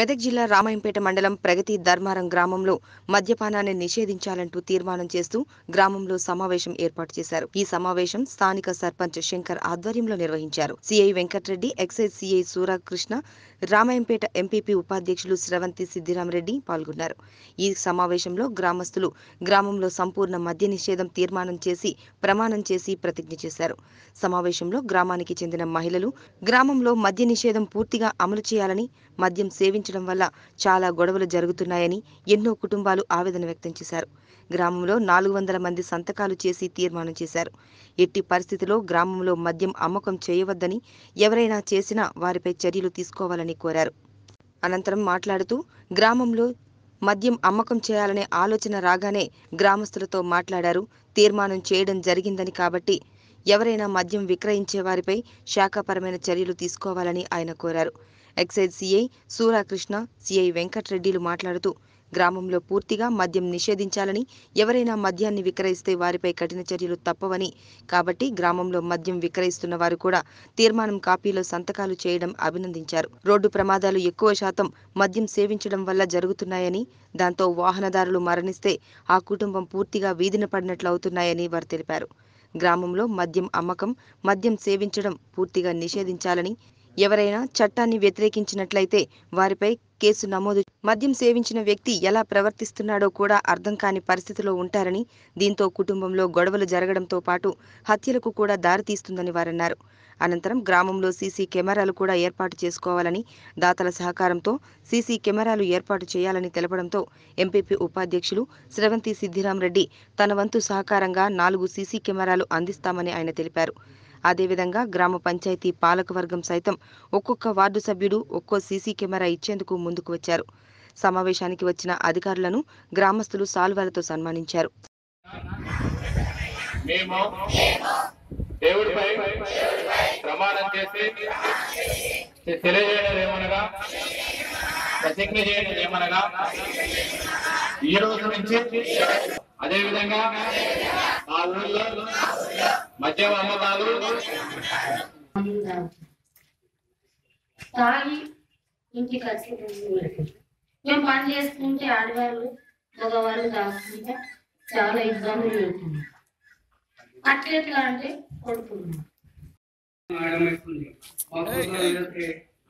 మెదక్ జిల్లా రామాయంపేట మండలం ప్రగతి ధర్మారం గ్రామంలో మద్యపానాన్ని నిషేధించాలంటూ తీర్మానం చేస్తూ గ్రామంలో సమావేశం ఏర్పాటు చేశారు. ఈ సమావేశం స్థానిక సర్పంచ్ శంకర్ ఆధ్వర్యంలో నిర్వహించారు. CI Venkatareddy excise CI Surakrishna Ramayampet MPP ఉపాధ్యక్షులు స్రవంతి సిద్దిరామరెడ్డి పాల్గొన్నారు. ఈ సమావేశంలో గ్రామస్తులు గ్రామంలో సంపూర్ణ మద్య నిషేధం తీర్మానం చేసి ప్రమాణం చేసి ప్రతిజ్ఞ చేశారు. సమావేశంలో గ్రామానికి చెందిన మహిళలు గ్రామంలో మద్య నిషేధం పూర్తిగా అమలు చేయాలని మద్యం సేవించడం వల్ల చాలా గొడవలు జరుగుతున్నాయని ఎన్నో కుటుంబాలు ఆవేదన వ్యక్తం చేశారు. గ్రామంలో నాలుగు వందల మంది సంతకాలు చేసి తీర్మానం చేశారు. ఎట్టి పరిస్థితిలో గ్రామంలో మద్యం అమ్మకం చేయవద్దని ఎవరైనా చేసినా వారిపై చర్యలు తీసుకోవాలని కోరారు. అనంతరం మాట్లాడుతూ గ్రామంలో మద్యం అమ్మకం చేయాలనే ఆలోచన రాగానే గ్రామస్తులతో మాట్లాడారు. తీర్మానం చేయడం జరిగిందని కాబట్టి ఎవరైనా మద్యం విక్రయించే వారిపై శాఖాపరమైన చర్యలు తీసుకోవాలని ఆయన కోరారు. ఎక్సైజ్ సిఐ సూరాకృష్ణ సిఐ వెంకట్రెడ్డిలు మాట్లాడుతూ గ్రామంలో పూర్తిగా మద్యం నిషేధించాలని ఎవరైనా మద్యాన్ని విక్రయిస్తే వారిపై కఠిన చర్యలు తప్పవని కాబట్టి గ్రామంలో మద్యం విక్రయిస్తున్న వారు కూడా తీర్మానం కాపీలో సంతకాలు చేయడం అభినందించారు. రోడ్డు ప్రమాదాలు ఎక్కువ శాతం మద్యం సేవించడం వల్ల జరుగుతున్నాయని దాంతో వాహనదారులు మరణిస్తే ఆ కుటుంబం పూర్తిగా వీధిన పడినట్లు అవుతున్నాయని వారు తెలిపారు. గ్రామంలో మద్యం అమ్మకం మద్యం సేవించడం పూర్తిగా నిషేధించాలని ఎవరైనా చట్టాన్ని వ్యతిరేకించినట్లయితే వారిపై కేసు నమోదు మద్యం సేవించిన వ్యక్తి ఎలా ప్రవర్తిస్తున్నాడో కూడా అర్థం కాని పరిస్థితిలో ఉంటారని దీంతో కుటుంబంలో గొడవలు జరగడంతో పాటు హత్యలకు కూడా దారితీస్తుందని వారన్నారు. అనంతరం గ్రామంలో సీసీ కెమెరాలు కూడా ఏర్పాటు చేసుకోవాలని దాతల సహకారంతో సీసీ కెమెరాలు ఏర్పాటు చేయాలని తెలపడంతో ఎంపీపీ ఉపాధ్యక్షులు స్రవంతి సిద్ధిరామరెడ్డి తన వంతు సహకారంగా నాలుగు సీసీ కెమెరాలు అందిస్తామని ఆయన తెలిపారు. అదేవిధంగా గ్రామ పంచాయతీ పాలకవర్గం సైతం ఒక్కొక్క వార్డు సభ్యుడు ఒక్కో సీసీ కెమెరా ఇచ్చేందుకు ముందుకు వచ్చారు. సమావేశానికి వచ్చిన అధికారులను గ్రామస్తులు సాల్వాలతో సన్మానించారు. దేవుడిపై ప్రమాణం చేసి తెలియజేయడం ఏమనగా ప్రతిజ్ఞ చేయడం ఏమనగా ఈ రోజు నుంచి అదేవిధంగా ఆ ఊళ్ళో మద్యం అమ్మకాలు తాగి ఇంటికి వచ్చి మేము పని చేసుకుంటే ఆడవాళ్ళు మగవాళ్ళు తాగుతుంటే చాలా ఇబ్బందులు అవుతుంది అట్లెట్లా అంటే కొడుకున్నాం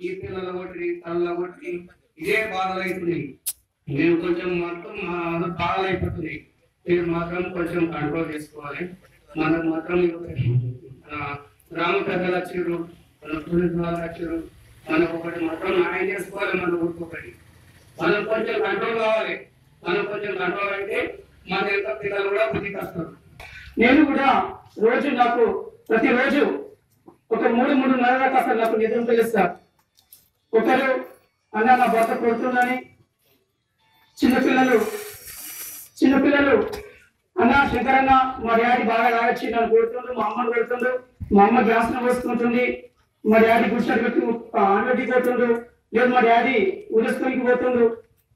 ఈ పిల్లల కొట్టి తల్ల కొట్టి ఇదే బాధలు అవుతుంది. మేము కొంచెం మొత్తం మా బాధలు అయిపోతుంది. మీరు మాత్రం కొంచెం కంట్రోల్ చేసుకోవాలి. మనకు మాత్రం ఆ, గ్రామ వచ్చారు మన పోలీసు వాళ్ళు వచ్చారు మనకు ఒకటి మాత్రం న్యాయం చేసుకోవాలి మన ఊరికొకటి మనం కొంచెం కంట్రోల్ కావాలి. మనం కొంచెం కంట్రోల్ అయితే మన యొక్క పిల్లలు కూడా బుద్ధికి వస్తారు నేను కూడా రోజు నాకు ప్రతిరోజు ఒక మూడు మూడు నెలల అసలు నాకు నిద్ర తెలుస్తారు ఒకరు అన్న నా భర్త కొడుతుందని చిన్నపిల్లలు శంకరన్న మా డాడీ బాగా రాగొచ్చి నన్ను కొడుతుండ్రు మా అమ్మను కొడుతుండ్రు మా అమ్మ గ్యాస్ పోసుకుంటుంది మా డాడీ గుడిసెలు పెట్టి ఆన్వెట్టి కొడుతుండ్రు లేదు మా డాడీ ఉరేసుకొని పోతుండ్రు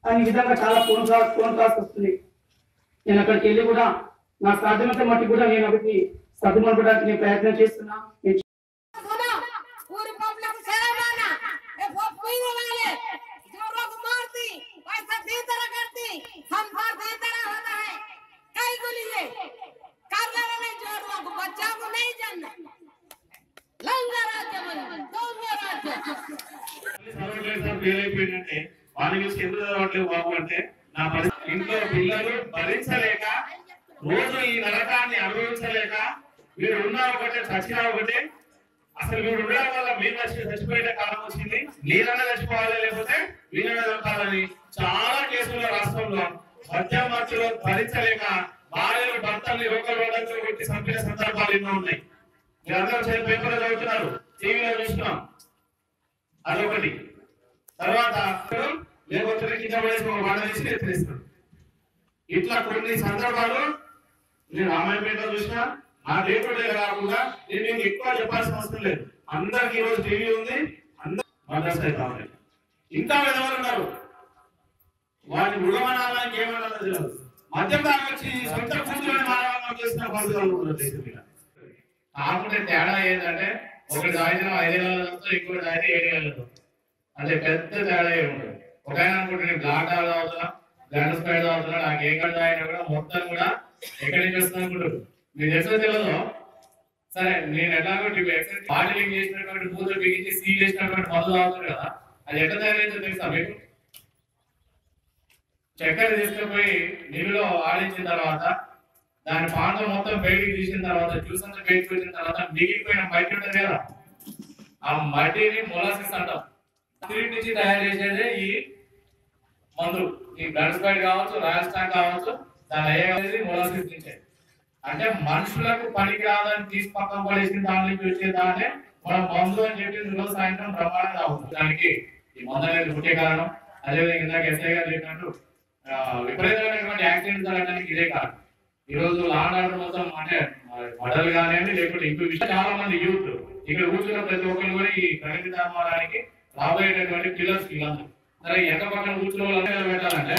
అని ఈ విధంగా చాలా ఫోన్ కాల్స్ ఫోన్ కాల్స్ వస్తుంది నేను అక్కడికి వెళ్ళి కూడా నా సాధ్యమంత మట్టి కూడా నేను ఒకటి సర్దుమనపడానికి నేను ప్రయత్నం చేస్తున్నా నేను सुनो पूरी पब्लिक शर्माना ये वो पीने वाले जो लोग मारती वैसा दी तरह करती संसार दी तरह होता है कई को लिए करने वाले जो लोग बच्चा को नहीं जानना लंगा राज्य में दौंगा राज्य సర్వదేశం ఫెయిల్ అయిపోయిందంటే వాని చూసి ఎందుకు చదవట్లేదు బాబు అంటే నా పరిస్థితి ఇంట్లో పిల్లలు భరించలేక రోజు ఈ నరకాన్ని అనుభవించలేక వీడు ఉన్నా ఒకటే చచ్చినా ఒకటే అసలు వీడు ఉండడం వల్ల మీరు చచ్చి చచ్చిపోయే కాలం వచ్చింది నేనన్నా చచ్చిపోవాలి లేకపోతే వీళ్ళన్నా చంపాలని చాలా కేసుల్లో రాష్ట్రంలో మధ్య మధ్యలో భరించలేక భార్యలు భర్తల్ని రోకలు పెట్టి చంపిన సందర్భాలు ఎన్నో ఉన్నాయి. మీరందరూ పేపర్లో చదువుతున్నారు టీవీలో చూస్తున్నాం. అదొకటి. తర్వాత లేకపోతే కింద పడేసి ఒక మాట ఇట్లా కొన్ని సందర్భాలు నేను రామాయపేట చూసిన నా దేవుడే కాకుండా నేను మీకు ఎక్కువ చెప్పాల్సిన అవసరం లేదు. అందరికి ఈరోజు టీవీ ఉంది అందరూ మదర్స్ అయితే ఇంకా విధవాళ్ళు ఉన్నారు. వారిని మృగమనాలని ఏమన్నా తెలియదు. మద్యం తాగొచ్చి సొంత కూతురుని చేసిన పరిస్థితులు కూడా కాకుంటే తేడా ఏంటంటే ఒకటి తాగిన ఐదేళ్ళతో ఇంకోటి తాగితే ఏడేళ్ళతో అంటే పెద్ద తేడా ఏమి ఒక ఆయన అనుకుంటే బ్లాక్ టాల్ తాగుతున్నా గ్లాండ్ స్పైడ్ అవుతున్నా నాకు ఏ కడతా అయినా కూడా మొత్తం కూడా ఎక్కడి నుంచి వస్తుంది అనుకుంటారు. మీకు తెలుసో తెలియదు? సరే నేను ఎట్లాగో బాటిలింగ్ చేసినటువంటి బూతులు బిగించి సీల్ చేసినటువంటి మందు తాగుతారు కదా అది ఎట్లా తయారైందో తెలుసా మీకు? చక్కెర తీసుకుపోయి నీళ్ళలో ఆడించిన తర్వాత దాని పాండం మొత్తం బయటికి తీసిన తర్వాత జ్యూస్ అంతా బయటకు వచ్చిన తర్వాత మిగిలిపోయిన మట్టి ఉంటుంది కదా ఆ మట్టిని మొలాసిస్ అంటాం. స్పిరిట్ నుంచి తయారు చేసేదే ఈ మందు. ఈ బ్లడ్ స్పైడ్ కావచ్చు రాజస్థాన్ కావచ్చు దాని అయ్యేది మొలాసిస్ నుంచే. అంటే మనుషులకు పనికి రాదని తీసి పక్కన పడేసిన దాని నుంచి వచ్చే దాన్నే మనం మందు అని చెప్పి రోజు సాయంత్రం బ్రహ్మాండంగా అవుతుంది దానికి ఈ మందు అనేది ముఖ్య కారణం. అదేవిధంగా ఇందాక ఎస్ఐ గారు చెప్పినట్టు విపరీతమైనటువంటి యాక్సిడెంట్ జరగడానికి ఇదే కారణం. ఈ రోజు లాండ్ ఆర్డర్ మొత్తం అంటే మడలు కానివ్వండి లేకపోతే ఇంకో విషయం చాలా మంది యూత్ ఇక్కడ కూర్చున్న ప్రతి ఒక్కరు కూడా ఈ ప్రగతి ధర్మానికి రాబోయేటటువంటి పిల్లర్స్ వీళ్ళందరూ. సరే ఎంత పక్కన కూర్చున్న వాళ్ళు పెట్టాలంటే